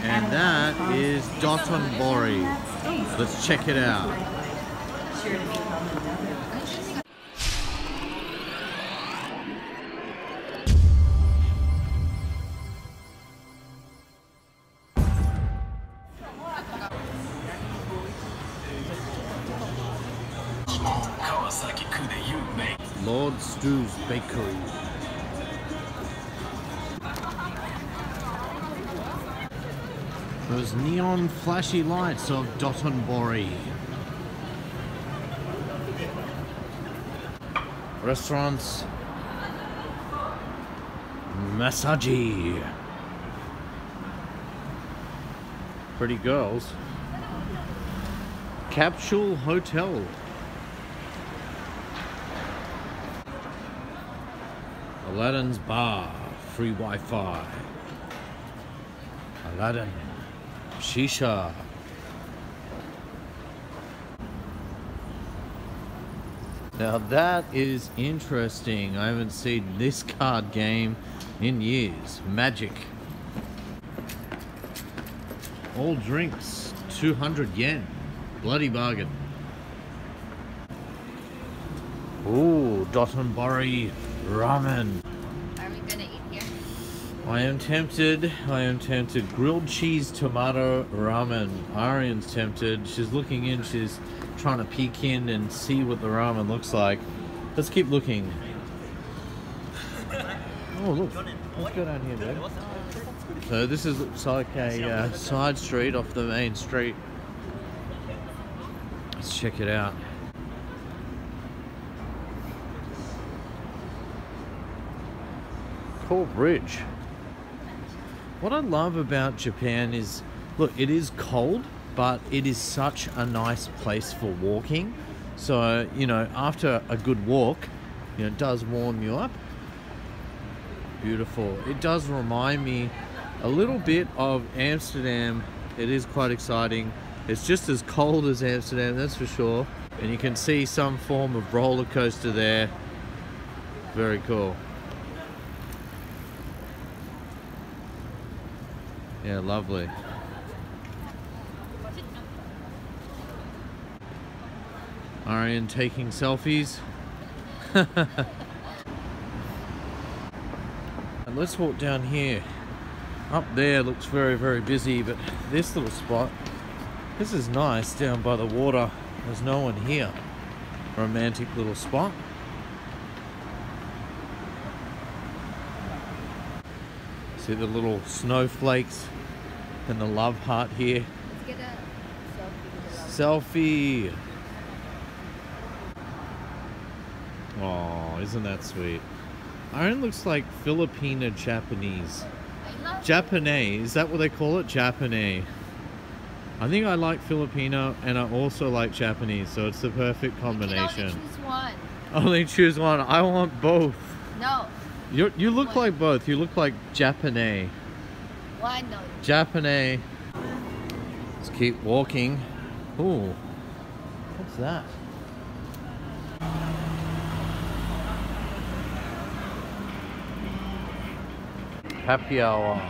And that is Dotonbori. Let's check it out. Lord Stow's Bakery. Those neon flashy lights of Dotonbori. Restaurants. Massage. Pretty girls. Capsule Hotel. Aladdin's Bar. Free Wi-Fi. Aladdin. Shisha. Now that is interesting. I haven't seen this card game in years. Magic. All drinks, 200 yen. Bloody bargain. Ooh, Dotonbori ramen. I am tempted. I am tempted. Grilled cheese tomato ramen. Arianne's tempted. She's looking in. She's trying to peek in and see what the ramen looks like. Let's keep looking. Oh, look. Let's go down here, babe. So this is looks like a uh, side street off the main street. Let's check it out. Cool bridge. What I love about Japan is, look, it is cold, but it is such a nice place for walking. So, you know, after a good walk, you know, it does warm you up. Beautiful. It does remind me a little bit of Amsterdam. It is quite exciting. It's just as cold as Amsterdam, that's for sure. And you can see some form of roller coaster there. Very cool. Yeah, lovely. Arianne taking selfies. and let's walk down here. Up there looks very, very busy, but this little spot, this is nice down by the water. There's no one here. Romantic little spot. See the little snowflakes and the love heart here. Let's get a selfie. Selfie. Oh, isn't that sweet? Iron looks like Filipino Japanese. Japanese, is that what they call it? Japanese. I think I like Filipino and I also like Japanese, so it's the perfect can only combination. choose one. Only choose one. I want both. No, You you look like both. You look like Japanese. one no. Japanese. Let's keep walking. Ooh, what's that? Happy hour.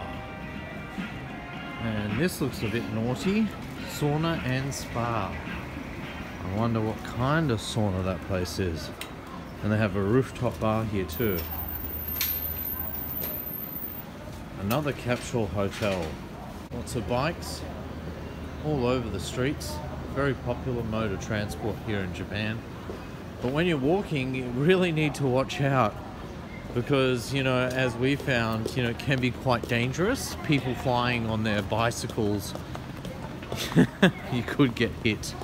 And this looks a bit naughty. Sauna and spa. I wonder what kind of sauna that place is. And they have a rooftop bar here too. Another capsule hotel. Lots of bikes all over the streets. Very popular mode of transport here in Japan. But when you're walking, you really need to watch out because, you know, as we found, you know, it can be quite dangerous. People flying on their bicycles, you could get hit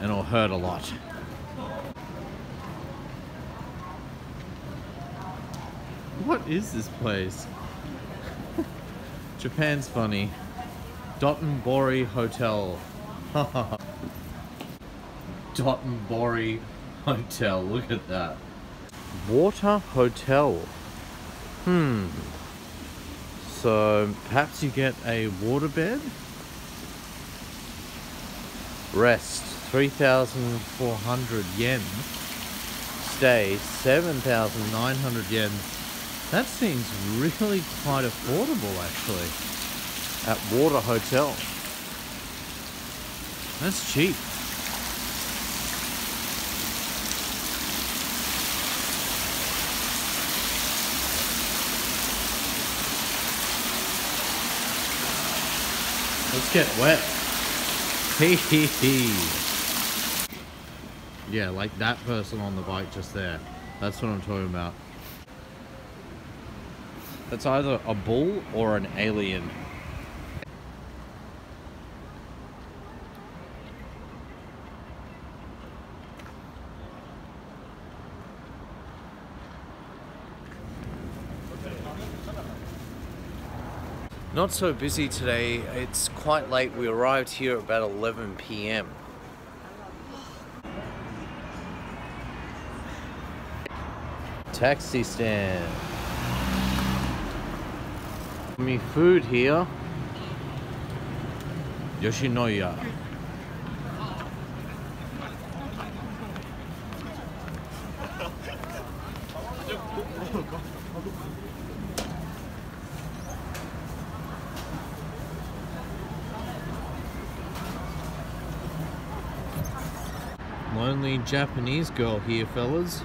and or hurt a lot. What is this place? Japan's funny. Dotonbori Hotel. Dotonbori Hotel. Look at that. Water Hotel. Hmm. So perhaps you get a waterbed. Rest 3,400 yen. Stay 7,900 yen. That seems really quite affordable actually. at Water Hotel. That's cheap. Let's get wet. Hee hee hee. Yeah, like that person on the bike just there. That's what I'm talking about. That's either a bull or an alien. Not so busy today. It's quite late. We arrived here about 11 p.m. Taxi stand. Me food here. Yoshinoya. Lonely Japanese girl here, fellas.